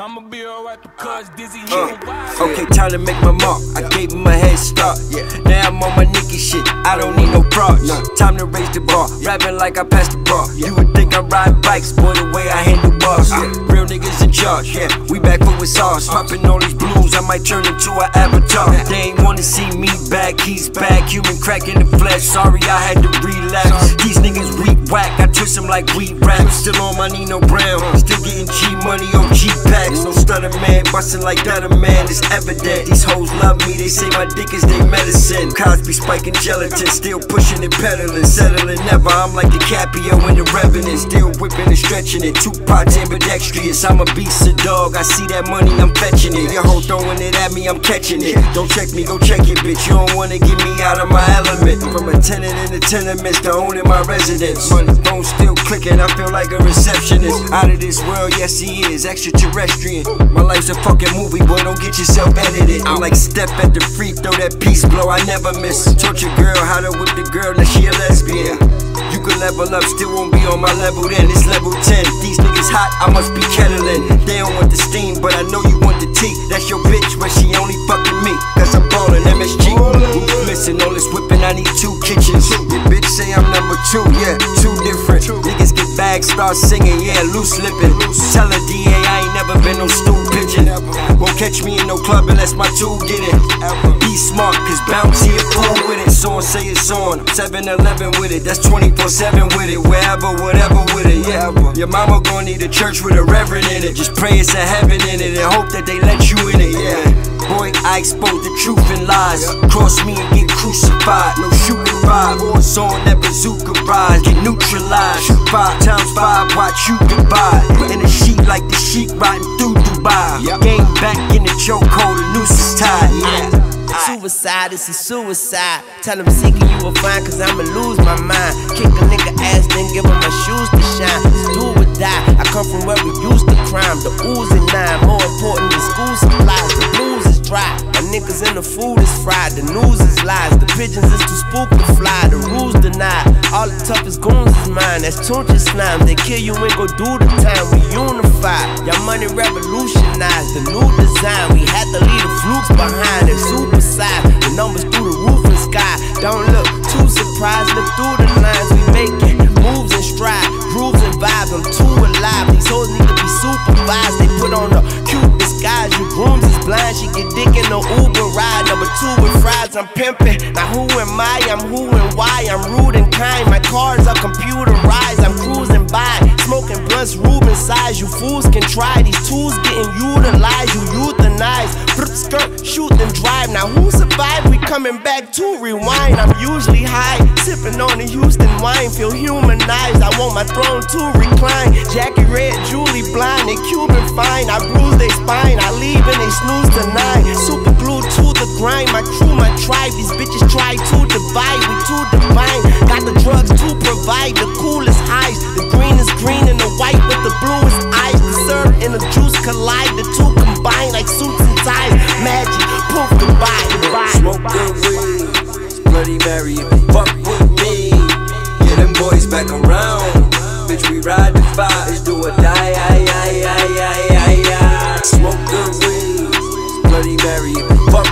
I'ma be alright because Dizzy uh, Okay, time to make my mark. I gave him a head start. Yeah. Now I'm on my Nicki shit. I don't need no props. Nah. Time to raise the bar. Rapping like I passed the bar. Yeah. You would think I ride bikes, boy, the way I handle bars. Yeah. Real niggas in charge. Yeah. We back for with sauce. Popping all these blues. I might turn into an avatar. They ain't wanna see me back. He's back. Human crack in the flesh. Sorry, I had to relapse. These niggas like weed rap. Still on my Nino Brown. Still getting G money on G pack. No stutter man, bustin' like that a man, it's evident. These hoes love me, they say my dick is their medicine. Cosby spiking gelatin, still pushing and pedaling, settling never. I'm like the DiCaprio in the Revenant, still whipping and stretching it. Two pots and ambidextrous, I'm a beast, a dog. I see that money, I'm fetching it. Your hoe throwing it at me, I'm catching it. Don't check me, go check it, bitch. You don't wanna get me out of my element. From a tenant in the tenements to owning my residence. Money phone still clicking, I feel like a receptionist. Out of this world, yes he is, extraterrestrial. My life's a fucking movie, boy, don't get yourself edited. I'm like Steph at the free throw, that peace blow, I never miss. Torture girl, how to whip the girl, now she a lesbian. You can level up, still won't be on my level then. It's level 10. These niggas hot, I must be kettling. They don't want the steam, but I know you want the tea. That's your bitch, but she only fucking me. Cause I'm ballin' MSG. Missing all this whipping, I need two kitchens. Your bitch say I'm number two, yeah, two different. Start singing, yeah, loose lippin'. Tell her DA I ain't never been no stool pigeon. Won't catch me in no club unless my tool get it. Be smart, cause bouncy a fool with it. So say it's on. 7 Eleven with it, that's 24 7 with it. Wherever, whatever with it, yeah. Your mama gon' need a church with a reverend in it. Just pray it's a heaven in it and hope that expose the truth and lies. Cross me and get crucified. No shooting vibe. What's on that bazooka rise? Get neutralized. Shoot five times five, watch you divide. In a sheet like the sheep riding through Dubai. Game back in the chokehold, the noose is tied. Yeah. Suicide, it's a suicide. Tell him seeking you will find, cause I'ma lose my mind. Kick a nigga ass, then give him my shoes to shine. It's do or die. Come from where we used to crime. The ooze and nine, more important than school supplies. The blues is dry. My niggas in the food is fried. The news is lies. The pigeons is too spook to fly. The rules denied. All the toughest goons is mine. That's Tunechi slime. They kill you and go do the time. We unify. Your money revolutionized. The new design. We had to leave the flukes behind. It's super size. The numbers through the roof and sky. Don't look too surprised. Look through the lines we making. Moves and stride. Grooves and vibes. I'm too alive. These hoes need to be supervised. They put on the cute disguise. You grooms is blind. She get dick in the Uber ride. Number two with fries. I'm pimping. Now who am I? I'm who and why. I'm rude and kind. My cars are computerized. I'm cruising by. Smoking blunts, Ruben size. You fools can try. These tools getting utilized. You euthanize. Skirt, shoot and drive. Now who survived? We coming back to rewind. I'm usually high, on the Houston wine. Feel humanized. I want my throne to recline. Jackie Red, Julie blind, they Cuban fine. I bruise their spine. I leave and they snooze tonight. Super glued to the grind. My crew, my tribe. These bitches try to divide. We too divine. Got the drugs to provide the coolest highs. The green is green and the white with the bluest eyes. The syrup and the juice collide. The two combine like suits and ties. Magic, poof, goodbye, goodbye. Smoke good weed, Bloody Mary, bitch, we ride the fire. It's do or die, aye, aye, aye, aye, aye, aye. Smoke the weed, Bloody Mary, fuck